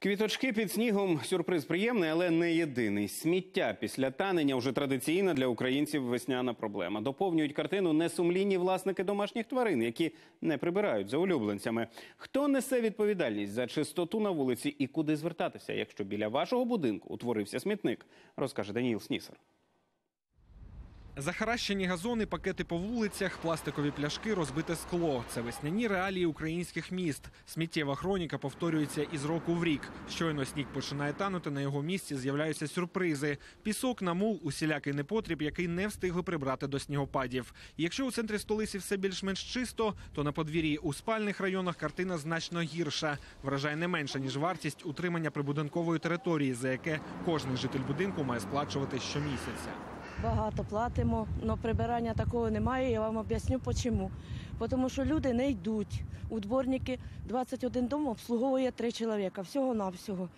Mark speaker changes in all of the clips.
Speaker 1: Квіточки під снігом сюрприз приємний, але не єдиний. Сміття після танення вже традиційна для українців весняна проблема. Доповнюють картину несумлінні власники домашніх тварин, які не прибирають за улюбленцями. Хто несе відповідальність за чистоту на вулиці і куди звертатися, якщо біля вашого будинку утворився смітник, розкаже Даніїл Снісер.
Speaker 2: Захаращені газони, пакети по вулицях, пластикові пляшки, розбите скло. Це весняні реалії українських міст. Сміттєва хроніка повторюється із року в рік. Щойно сніг починає танути, на його місці з'являються сюрпризи. Пісок, намул, усілякий непотріб, який не встигли прибрати до снігопадів. Якщо у центрі столиці все більш-менш чисто, то на подвір'ї у спальних районах картина значно гірша. Вражає не менше ніж вартість утримання прибудинкової території, за яке кожний житель будинку має сплачувати щомісяця.
Speaker 3: Багато платимо, але прибирання такого немає. Я вам об'ясню чому. Тому що люди не йдуть. У дворники 21 дом обслуговує 3 чоловіка, всього-навсього.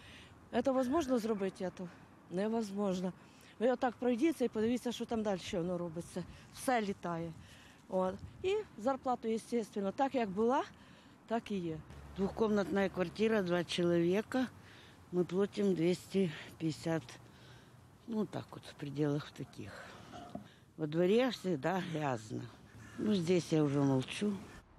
Speaker 3: Це можливо зробити? Це невозможно. Ви отак пройдіться і подивіться, що там далі воно робиться. Все літає. От. І зарплату, звісно, так як була, так і є.
Speaker 4: Двухкомнатная квартира, два человека. Мы платим 250, ну так вот, в пределах таких. Во дворе всегда грязно. Ну, здесь я уже молчу.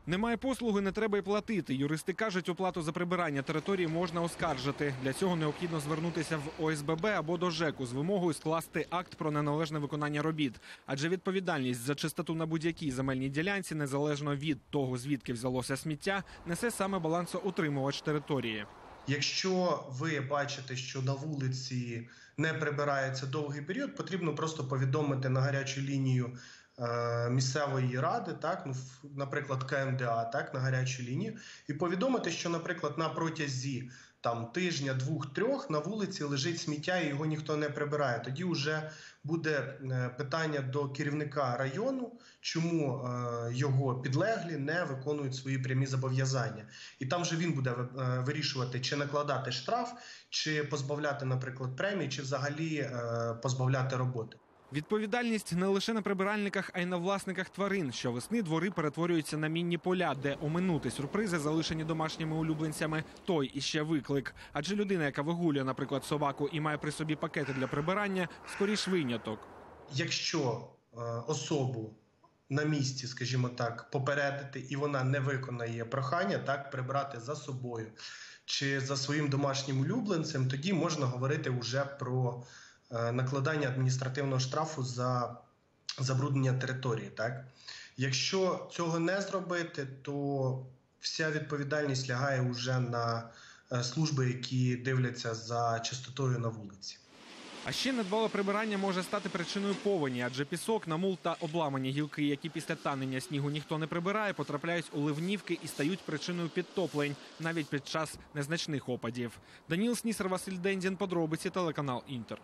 Speaker 2: Немає послуги, не треба й платити. Юристи кажуть, оплату за прибирання території можна оскаржити. Для цього необхідно звернутися в ОСББ або до ЖЕКу з вимогою скласти акт про неналежне виконання робіт. Адже відповідальність за чистоту на будь-якій земельній ділянці, незалежно від того, звідки взялося сміття, несе саме балансоутримувач території.
Speaker 5: Якщо ви бачите, що на вулиці не прибирається довгий період, потрібно просто повідомити на гарячу лінію місцевої ради, так ну наприклад, КМДА, так на гарячу лінію, і повідомити, що, наприклад, на протязі там тижня, двох-трьох на вулиці лежить сміття, і його ніхто не прибирає. Тоді вже буде е, питання до керівника району, чому е, його підлеглі не виконують свої прямі зобов'язання. І там же він буде е, вирішувати, чи накладати штраф, чи позбавляти, наприклад, премії, чи взагалі е, позбавляти роботи.
Speaker 2: Відповідальність не лише на прибиральниках, а й на власниках тварин. Щовесни двори перетворюються на мінні поля, де оминути сюрпризи, залишені домашніми улюбленцями, той іще виклик. Адже людина, яка вигулює, наприклад, собаку і має при собі пакети для прибирання, скоріш виняток.
Speaker 5: Якщо е, особу на місці, скажімо так, попередити, і вона не виконає прохання, так прибрати за собою чи за своїм домашнім улюбленцем, тоді можна говорити вже про накладання адміністративного штрафу за забруднення території. Так, якщо цього не зробити, то вся відповідальність лягає вже на е, служби, які дивляться за чистотою на вулиці.
Speaker 2: А ще недбале прибирання може стати причиною повені, адже пісок, намул та обламані гілки, які після танення снігу ніхто не прибирає, потрапляють у ливнівки і стають причиною підтоплень навіть під час незначних опадів. Даніл Снісер, Василь Дендін, подробиці телеканал Інтер.